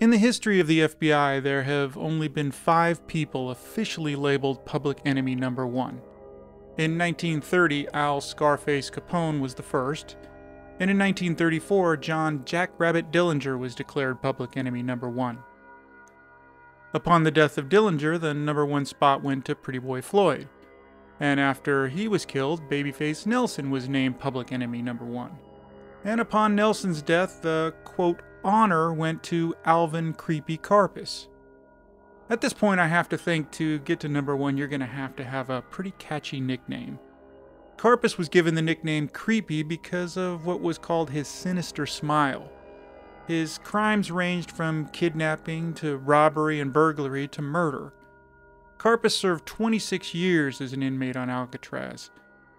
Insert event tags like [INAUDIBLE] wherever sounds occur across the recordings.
In the history of the FBI, there have only been five people officially labeled public enemy number one. In 1930, Al Scarface Capone was the first, and in 1934, John Jackrabbit Dillinger was declared public enemy number one. Upon the death of Dillinger, the number one spot went to Pretty Boy Floyd, and after he was killed, Babyface Nelson was named public enemy number one. And upon Nelson's death, the quote honor went to Alvin Creepy Karpis. At this point, I have to think to get to number one, you're going to have to have a pretty catchy nickname. Karpis was given the nickname Creepy because of what was called his sinister smile. His crimes ranged from kidnapping to robbery and burglary to murder. Karpis served 26 years as an inmate on Alcatraz,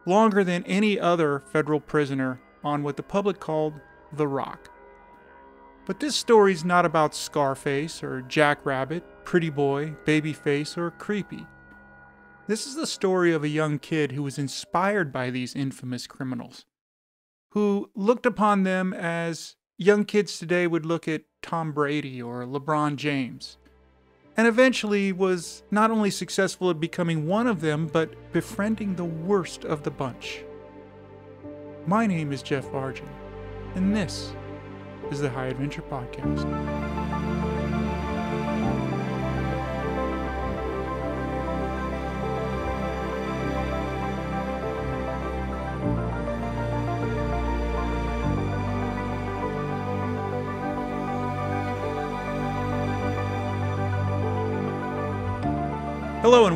longer than any other federal prisoner on what the public called the Rock. But this story's not about Scarface or Jackrabbit, Pretty Boy, Babyface, or Creepy. This is the story of a young kid who was inspired by these infamous criminals, who looked upon them as young kids today would look at Tom Brady or LeBron James, and eventually was not only successful at becoming one of them, but befriending the worst of the bunch. My name is Jeff Argent, and this is the High Adventure Podcast.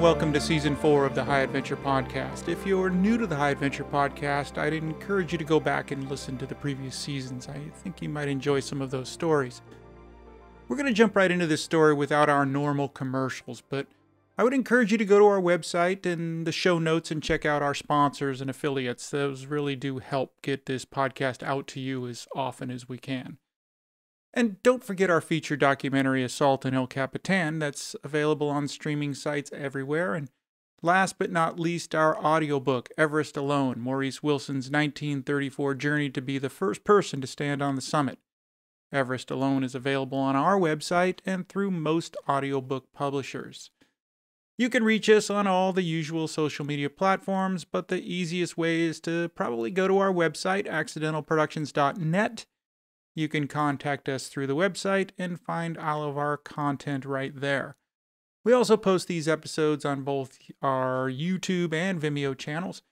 Welcome to season four of the High Adventure Podcast. If you're new to the High Adventure Podcast, I'd encourage you to go back and listen to the previous seasons. I think you might enjoy some of those stories. We're going to jump right into this story without our normal commercials, but I would encourage you to go to our website and the show notes and check out our sponsors and affiliates. Those really do help get this podcast out to you as often as we can. And don't forget our feature documentary, Assault on El Capitan, that's available on streaming sites everywhere. And last but not least, our audiobook, Everest Alone, Maurice Wilson's 1934 journey to be the first person to stand on the summit. Everest Alone is available on our website and through most audiobook publishers. You can reach us on all the usual social media platforms, but the easiest way is to probably go to our website, accidentalproductions.net you can contact us through the website and find all of our content right there. We also post these episodes on both our YouTube and Vimeo channels,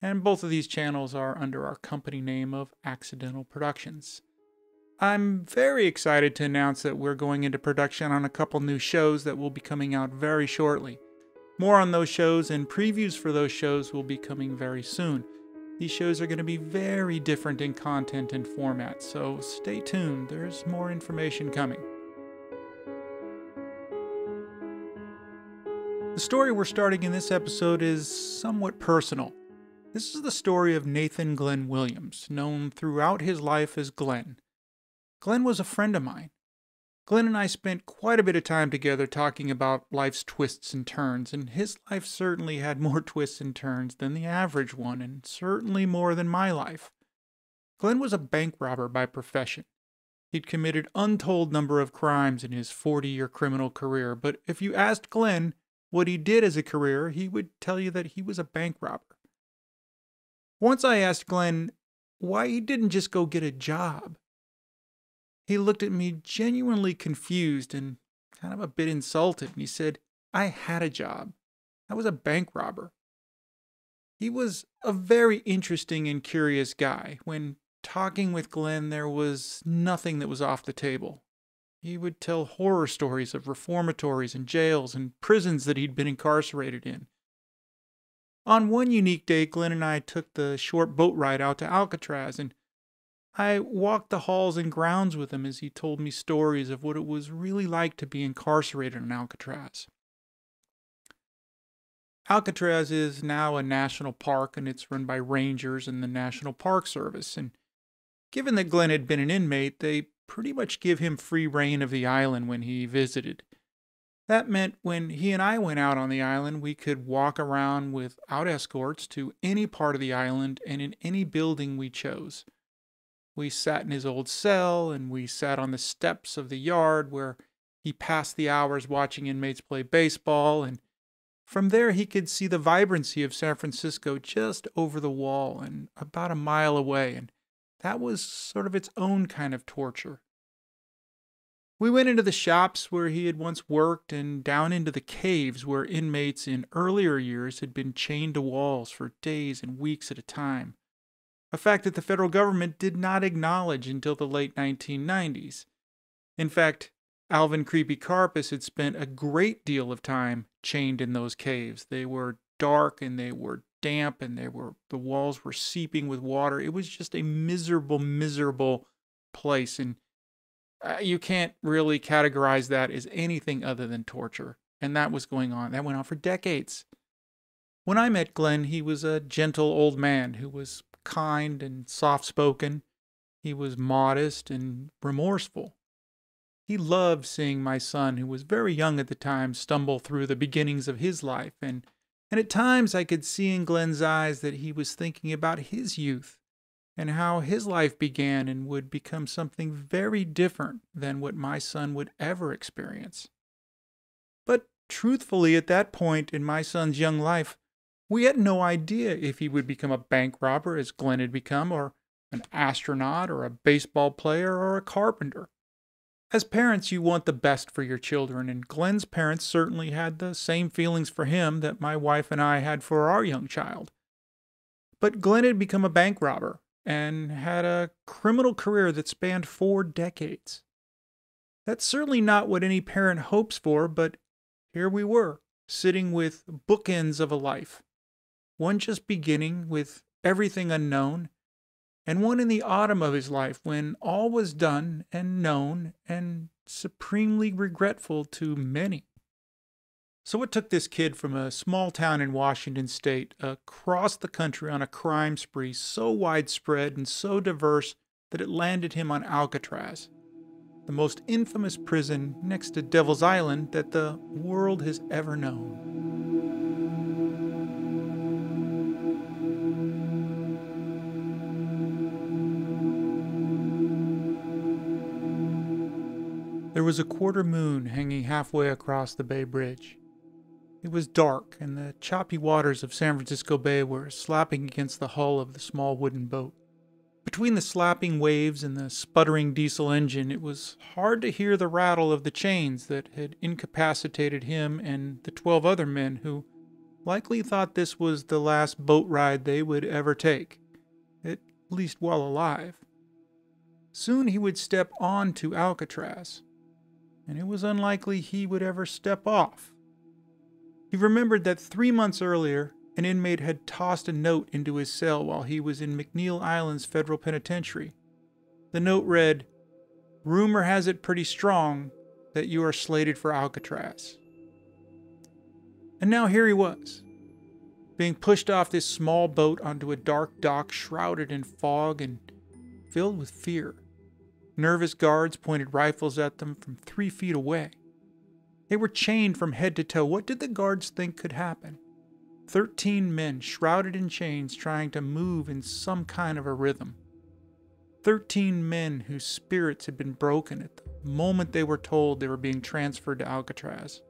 and both of these channels are under our company name of Accidental Productions. I'm very excited to announce that we're going into production on a couple new shows that will be coming out very shortly. More on those shows and previews for those shows will be coming very soon. These shows are going to be very different in content and format, so stay tuned. There's more information coming. The story we're starting in this episode is somewhat personal. This is the story of Nathan Glenn Williams, known throughout his life as Glenn. Glenn was a friend of mine. Glenn and I spent quite a bit of time together talking about life's twists and turns, and his life certainly had more [LAUGHS] twists and turns than the average one, and certainly more than my life. Glenn was a bank robber by profession. He'd committed untold number of crimes in his 40-year criminal career, but if you asked Glenn what he did as a career, he would tell you that he was a bank robber. Once I asked Glenn why he didn't just go get a job. He looked at me genuinely confused and kind of a bit insulted, and he said, I had a job. I was a bank robber. He was a very interesting and curious guy. When talking with Glenn, there was nothing that was off the table. He would tell horror stories of reformatories and jails and prisons that he'd been incarcerated in. On one unique day, Glenn and I took the short boat ride out to Alcatraz, and I walked the halls and grounds with him as he told me stories of what it was really like to be incarcerated in Alcatraz. Alcatraz is now a national park and it's run by rangers and the National Park Service. And given that Glenn had been an inmate, they pretty much give him free rein of the island when he visited. That meant when he and I went out on the island, we could walk around without escorts to any part of the island and in any building we chose. We sat in his old cell and we sat on the steps of the yard where he passed the hours watching inmates play baseball. And from there, he could see the vibrancy of San Francisco just over the wall and about a mile away. And that was sort of its own kind of torture. We went into the shops where he had once worked and down into the caves where inmates in earlier years had been chained to walls for days and weeks at a time. A fact that the federal government did not acknowledge until the late 1990s. In fact, Alvin Creepy Karpis had spent a great deal of time chained in those caves. They were dark and they were damp and they were the walls were seeping with water. It was just a miserable, miserable place and uh, you can't really categorize that as anything other than torture. And that was going on. That went on for decades. When I met Glenn, he was a gentle old man who was kind and soft spoken. He was modest and remorseful. He loved seeing my son, who was very young at the time, stumble through the beginnings of his life, and, and at times I could see in Glenn's eyes that he was thinking about his youth and how his life began and would become something very different than what my son would ever experience. But truthfully, at that point in my son's young life, we had no idea if he would become a bank robber as Glenn had become, or an astronaut, or a baseball player, or a carpenter. As parents, you want the best for your children, and Glenn's parents certainly had the same feelings for him that my wife and I had for our young child. But Glenn had become a bank robber, and had a criminal career that spanned four decades. That's certainly not what any parent hopes for, but here we were, sitting with bookends of a life. One just beginning with everything unknown, and one in the autumn of his life when all was done and known and supremely regretful to many. So it took this kid from a small town in Washington state across the country on a crime spree so widespread and so diverse that it landed him on Alcatraz, the most infamous prison next to Devil's Island that the world has ever known. There was a quarter moon hanging halfway across the Bay Bridge. It was dark, and the choppy waters of San Francisco Bay were slapping against the hull of the small wooden boat. Between the slapping waves and the sputtering diesel engine, it was hard to hear the rattle of the chains that had incapacitated him and the twelve other men who likely thought this was the last boat ride they would ever take, at least while alive. Soon he would step on to Alcatraz, and it was unlikely he would ever step off. He remembered that three months earlier, an inmate had tossed a note into his cell while he was in McNeil Island's federal penitentiary. The note read, Rumor has it pretty strong that you are slated for Alcatraz. And now here he was, being pushed off this small boat onto a dark dock shrouded in fog and filled with fear. Nervous guards pointed rifles at them from three feet away. They were chained from head to toe. What did the guards think could happen? Thirteen men shrouded in chains trying to move in some kind of a rhythm. Thirteen men whose spirits had been broken at the moment they were told they were being transferred to Alcatraz.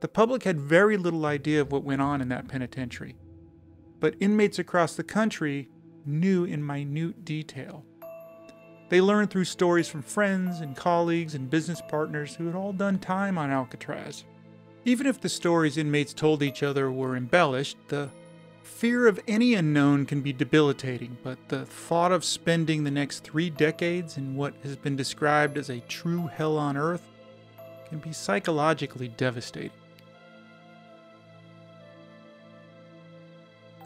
The public had very little idea of what went on in that penitentiary, but inmates across the country knew in minute detail. They learned through stories from friends and colleagues and business partners who had all done time on Alcatraz. Even if the stories inmates told each other were embellished, the fear of any unknown can be debilitating, but the thought of spending the next three decades in what has been described as a true hell on earth can be psychologically devastating.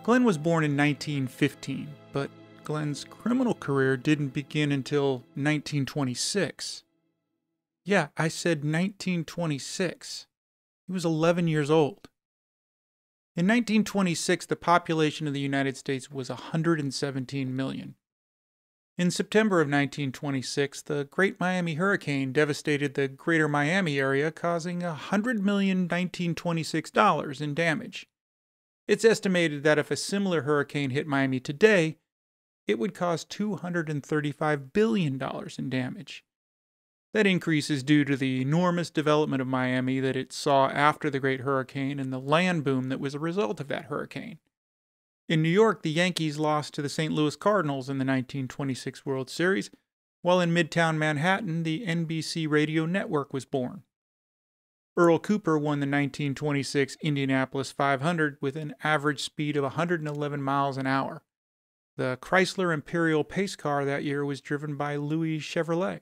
Glenn was born in 1915, but Glenn's criminal career didn't begin until 1926. Yeah, I said 1926. He was 11 years old. In 1926, the population of the United States was 117 million. In September of 1926, the Great Miami Hurricane devastated the greater Miami area, causing $100 million 1926 dollars in damage. It's estimated that if a similar hurricane hit Miami today, it would cause $235 billion in damage. That increase is due to the enormous development of Miami that it saw after the Great Hurricane and the land boom that was a result of that hurricane. In New York, the Yankees lost to the St. Louis Cardinals in the 1926 World Series, while in Midtown Manhattan, the NBC radio network was born. Earl Cooper won the 1926 Indianapolis 500 with an average speed of 111 miles an hour. The Chrysler Imperial pace car that year was driven by Louis Chevrolet.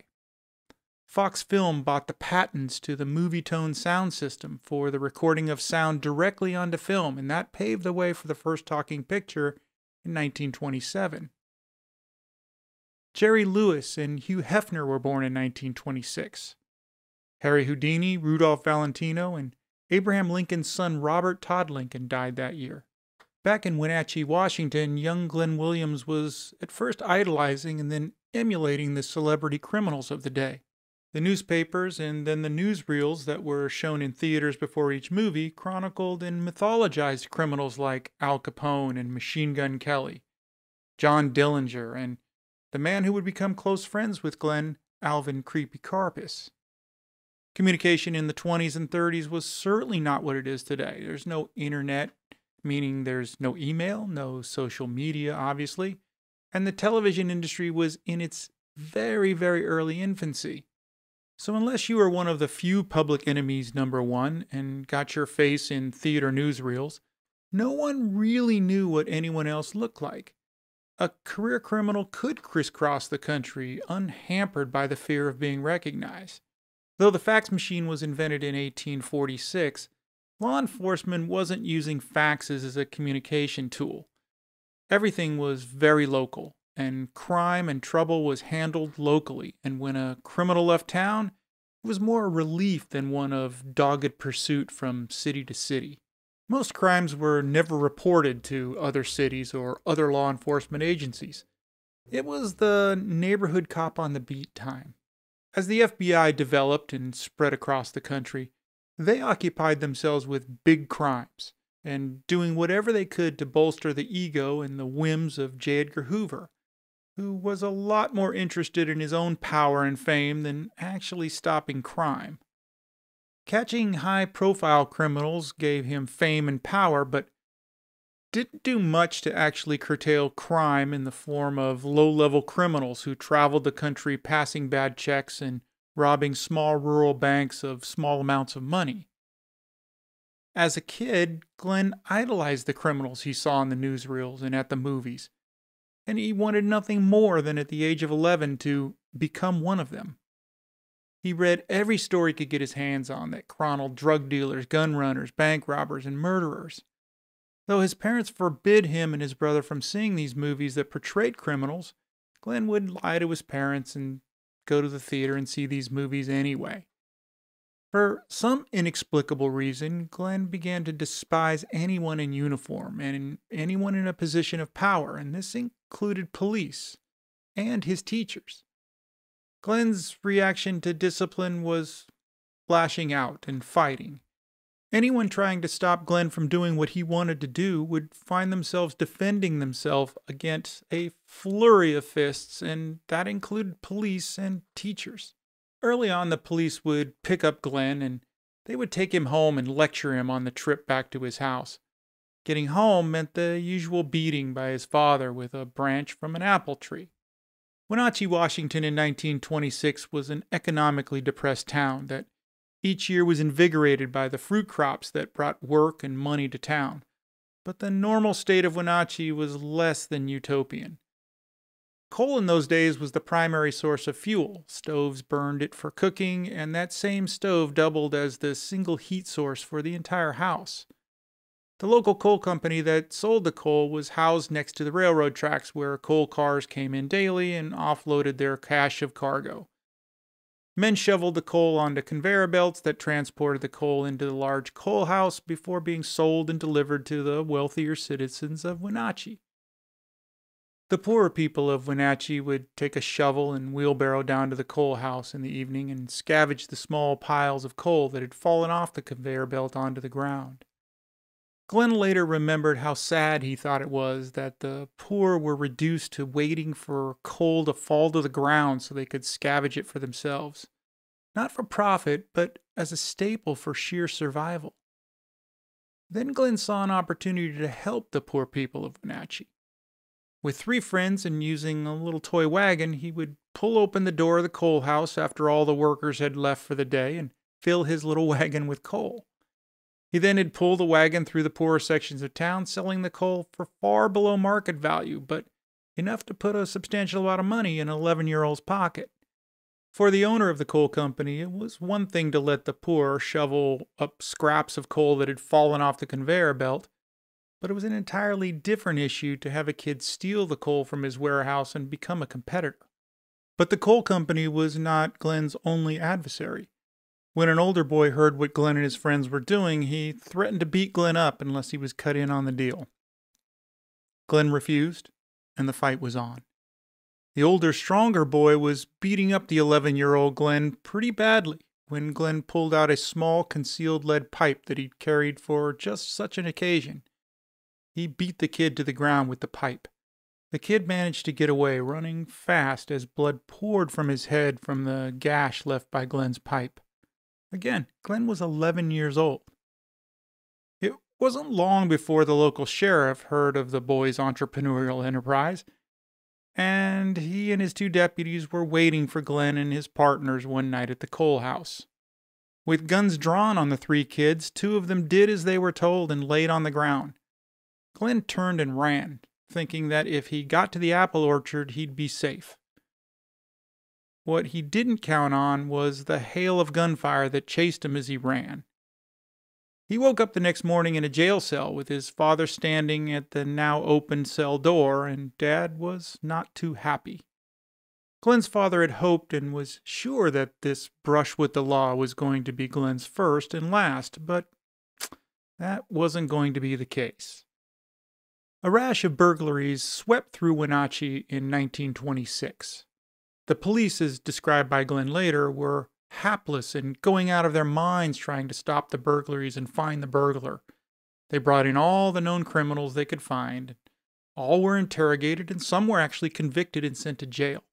Fox Film bought the patents to the Movietone sound system for the recording of sound directly onto film, and that paved the way for the first talking picture in 1927. Jerry Lewis and Hugh Hefner were born in 1926. Harry Houdini, Rudolph Valentino, and Abraham Lincoln's son Robert Todd Lincoln died that year. Back in Wenatchee, Washington, young Glenn Williams was at first idolizing and then emulating the celebrity criminals of the day. The newspapers and then the newsreels that were shown in theaters before each movie chronicled and mythologized criminals like Al Capone and Machine Gun Kelly, John Dillinger, and the man who would become close friends with Glenn, Alvin Creepy Karpis. Communication in the 20s and 30s was certainly not what it is today. There's no internet, meaning there's no email, no social media, obviously, and the television industry was in its very, very early infancy. So, unless you were one of the few public enemies number one and got your face in theater newsreels, no one really knew what anyone else looked like. A career criminal could crisscross the country unhampered by the fear of being recognized. Though the fax machine was invented in 1846, law enforcement wasn't using faxes as a communication tool. Everything was very local, and crime and trouble was handled locally, and when a criminal left town, it was more a relief than one of dogged pursuit from city to city. Most crimes were never reported to other cities or other law enforcement agencies. It was the neighborhood cop on the beat time. As the FBI developed and spread across the country, they occupied themselves with big crimes and doing whatever they could to bolster the ego and the whims of J. Edgar Hoover, who was a lot more interested in his own power and fame than actually stopping crime. Catching high profile criminals gave him fame and power, but didn't do much to actually curtail crime in the form of low level criminals who traveled the country passing bad checks and robbing small rural banks of small amounts of money. As a kid, Glenn idolized the criminals he saw in the newsreels and at the movies and he wanted nothing more than at the age of 11 to become one of them. He read every story he could get his hands on that chronicled drug dealers, gun runners, bank robbers, and murderers. Though his parents forbid him and his brother from seeing these movies that portrayed criminals, Glenn would lie to his parents and go to the theater and see these movies anyway. For some inexplicable reason, Glenn began to despise anyone in uniform and anyone in a position of power, and this included police and his teachers. Glenn's reaction to discipline was lashing out and fighting. Anyone trying to stop Glenn from doing what he wanted to do would find themselves defending themselves against a flurry of fists, and that included police and teachers. Early on, the police would pick up Glenn and they would take him home and lecture him on the trip back to his house. Getting home meant the usual beating by his father with a branch from an apple tree. Wenatchee, Washington in 1926 was an economically depressed town that each year was invigorated by the fruit crops that brought work and money to town. But the normal state of Wenatchee was less than utopian. Coal in those days was the primary source of fuel. Stoves burned it for cooking, and that same stove doubled as the single heat source for the entire house. The local coal company that sold the coal was housed next to the railroad tracks where coal cars came in daily and offloaded their cache of cargo. Men shoveled the coal onto conveyor belts that transported the coal into the large coal house before being sold and delivered to the wealthier citizens of Wenatchee. The poorer people of Wenatchee would take a shovel and wheelbarrow down to the coal house in the evening and scavenge the small piles of coal that had fallen off the conveyor belt onto the ground. Glenn later remembered how sad he thought it was that the poor were reduced to waiting for coal to fall to the ground so they could scavenge it for themselves. Not for profit, but as a staple for sheer survival. Then Glenn saw an opportunity to help the poor people of Wenatchee. With three friends and using a little toy wagon, he would pull open the door of the coal house after all the workers had left for the day and fill his little [LAUGHS] wagon with coal. He then had pulled the wagon through the poorer sections of town, selling the coal for far below market value, but enough to put a substantial amount of money in an 11 year old's pocket. For the owner of the coal company, it was one thing to let the poor shovel up scraps of coal that had fallen off the conveyor belt, but it was an entirely different issue to have a kid steal the coal from his warehouse and become a competitor. But the coal company was not Glenn's only adversary. When an older boy heard what Glenn and his friends were doing, he threatened to beat Glenn up unless he was cut in on the deal. Glenn refused, and the fight was on. The older, stronger boy was beating up the 11 year old Glenn pretty badly when Glenn pulled out a small concealed lead pipe that he'd carried for just such an occasion. He beat the kid to the ground with the pipe. The kid managed to get away, running fast as blood poured from his head from the gash left by Glenn's pipe. Again, Glenn was 11 years old. It wasn't long before the local sheriff heard of the boy's entrepreneurial enterprise, and he and his two deputies were waiting for Glenn and his partners one night at the coal house. With guns drawn on the three kids, two of them did as they were told and laid on the ground. Glenn turned and ran, thinking that if he got to the apple orchard, he'd be safe. What he didn't count on was the hail of gunfire that chased him as he ran. He woke up the next morning in a jail cell with his father standing at the now open cell door, and Dad was not too happy. Glenn's father had hoped and was sure that this brush with the law was going to be Glenn's first and last, but that wasn't going to be the case. A rash of burglaries swept through Wenatchee in 1926. The police, as described by Glenn later, were hapless and going out of their minds trying to stop the burglaries and find the burglar. They brought in all the known criminals they could find. All were interrogated, and some were actually convicted and sent to jail.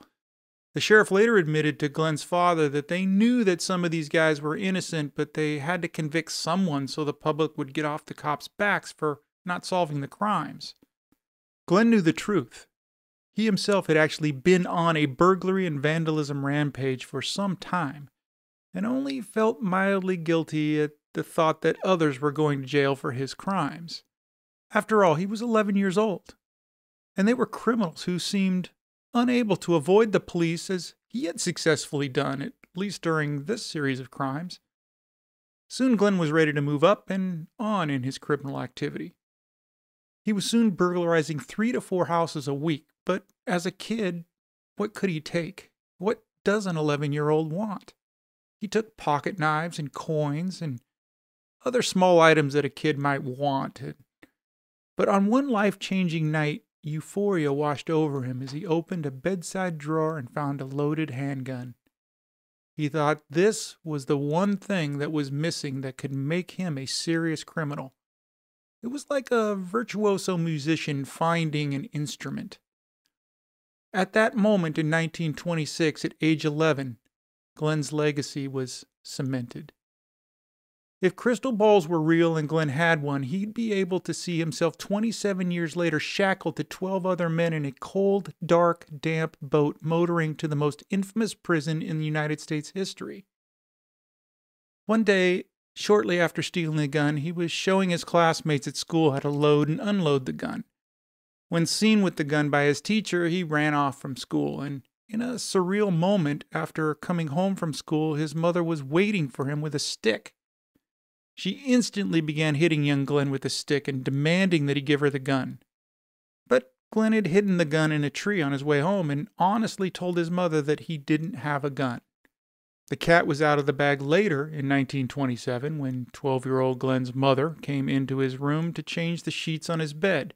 The sheriff later admitted to Glenn's father that they knew that some of these guys were innocent, but they had to convict someone so the public would get off the cops' backs for not solving the crimes. Glenn knew the truth, he himself had actually been on a burglary and vandalism rampage for some time, and only felt mildly guilty at the thought that others were going to jail for his crimes. After all, he was 11 years old, and they were criminals who seemed unable to avoid the police as he had successfully done, at least during this series of crimes. Soon Glenn was ready to move up and on in his criminal activity. He was soon burglarizing three to four houses a week, but as a kid, what could he take? What does an 11 year old want? He took pocket knives and coins and other small items that a kid might want. But on one life changing night, euphoria washed over him as he opened a bedside drawer and found a loaded handgun. He thought this was the one thing that was missing that could make him a serious criminal. It was like a virtuoso musician finding an instrument. At that moment in 1926, at age 11, Glenn's legacy was cemented. If crystal balls were real and Glenn had one, he'd be able to see himself 27 years later shackled to 12 other men in a cold, dark, damp boat motoring to the most infamous prison in the United States history. One day, shortly after stealing the gun, he was showing his classmates at school how to load and unload the gun. When seen with the gun by his teacher, he ran off from school, and in a surreal moment after coming home from school, his mother was waiting for him with a stick. She instantly began hitting young Glenn with the stick and demanding that he give her the gun. But Glenn had hidden the gun in a tree on his way home and honestly told his mother that he didn't have a gun. The cat was out of the bag later in 1927 when 12 year old Glenn's mother came into his room to change the sheets on his bed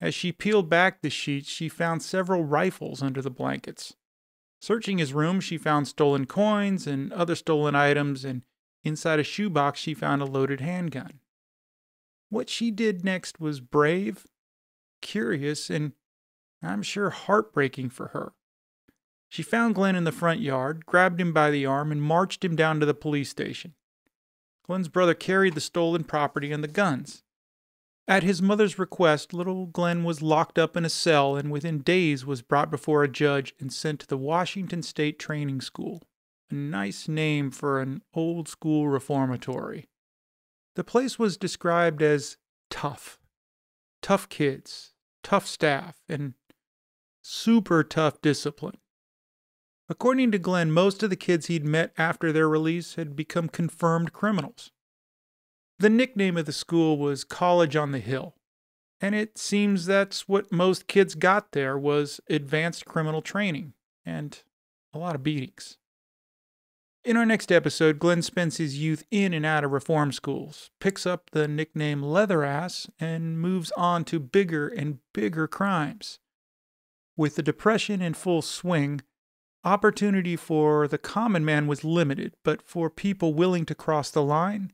as she peeled back the sheets, she found several rifles under the blankets. Searching his room, she found stolen coins and other stolen items, and inside a shoebox, she found a loaded handgun. What she did next was brave, curious, and I'm sure heartbreaking for her. She found Glenn in the front yard, grabbed him by the arm, and marched him down to the police station. Glenn's brother carried the stolen property and the guns. At his mother's request, little Glenn was locked up in a cell and within days was brought before a judge and sent to the Washington State Training School. A nice name for an old school reformatory. The place was described as tough. Tough kids, tough staff, and super tough discipline. According to Glenn, most of the kids he'd met after their release had become confirmed criminals. The nickname of the school was College on the Hill, and it seems that's what most kids got there was advanced criminal training and a lot of beatings. In our next episode, Glenn spends his youth in and out of reform schools, picks up the nickname Leatherass, and moves on to bigger and bigger crimes. With the Depression in full swing, opportunity for the common man was limited, but for people willing to cross the line,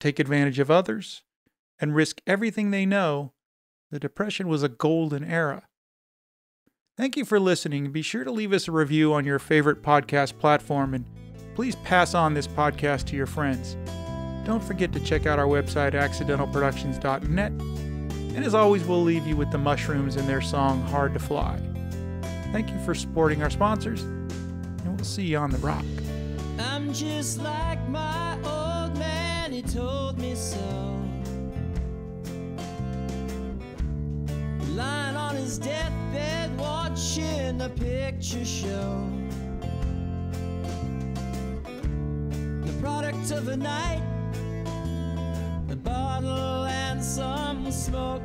take advantage of others, and risk everything they know, the Depression was a golden era. Thank you for listening. Be sure to leave us a review on your favorite podcast platform and please pass on this podcast to your friends. Don't forget to check out our website, accidentalproductions.net. And as always, we'll leave you with the mushrooms and their song, Hard to Fly. Thank you for supporting our sponsors, and we'll see you on the rock. I'm just like my old man, he told me so. Lying on his deathbed, watching a picture show. The product of a night, a bottle and some smoke.